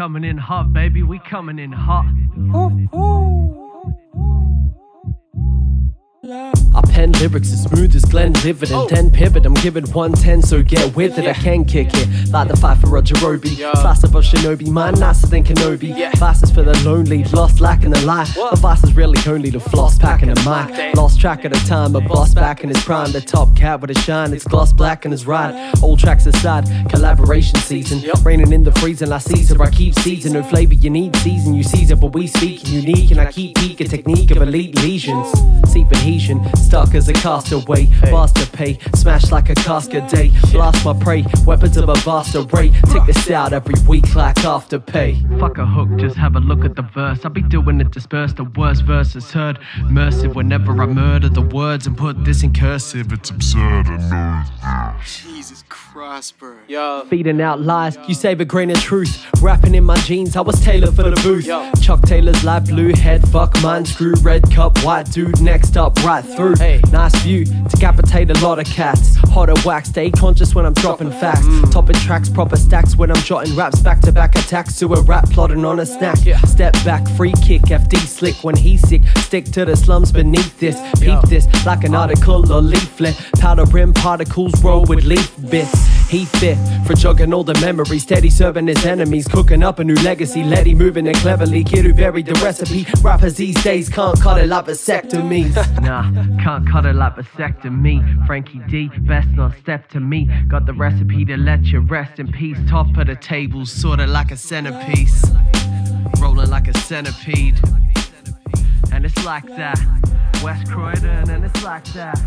coming in hot, baby. We coming in hot. I pen lyrics as smooth as Glenn Livid and oh. then pivot. I'm giving 110, so get with it. I can kick it like the fight for Roger Roby. Slice above Shinobi, mine nicer than Kenobi. Vices for the lonely, lost, lacking the lie. My vice is really only the floss packing a mic. Lost track of the time, a boss back in his prime. The top cat with a shine, it's gloss black in his ride. Old tracks aside, collaboration season. Raining in the freezing, I Caesar, I keep season. No flavor, you need season, you Caesar, but we speak unique. And I keep peaking technique of elite lesions. Seep adhesion, stuck as a castaway. Bars to pay, smash like a casket day. Blast my prey, weapons of a vast array. Take this out every week like afterpay. Fuck a hook, just have a look at the verse. I'll be doing it dispersed, the worst verses heard. Mersive whenever I murder the words and put this in cursive. It's absurd, I know. Jesus Christ, bro. Yo, Feeding out lies, you save a grain of truth. Rapping in my jeans, I was tailored for the booth. Yo. Chuck Taylor's light blue head, fuck mine, screw red cup, white dude, next up, right through. Hey. Nice view, decapitate a lot of cats. Hotter wax, stay conscious when I'm dropping facts. Mm. Topping tracks, proper stacks when I'm jotting raps, back to back attacks to a rap plotting on a snack. Step back, free kick, FD slick when he's sick. Stick to the slums beneath this. Peep this like an article or leaflet. Powder rim particles roll with leaf bits. He fit for jogging all the memories, steady serving his enemies, cooking up a new legacy. Letty moving it cleverly, kid who buried the recipe. Rappers these days can't cut it like vasectomies. Nah, can't cut it like vasectomy. Frankie D, best not step to me. Got the recipe to let you rest in peace. Top of the table, sorta like a centerpiece. Rolling like a centipede. And it's like that. West Croydon, and it's like that.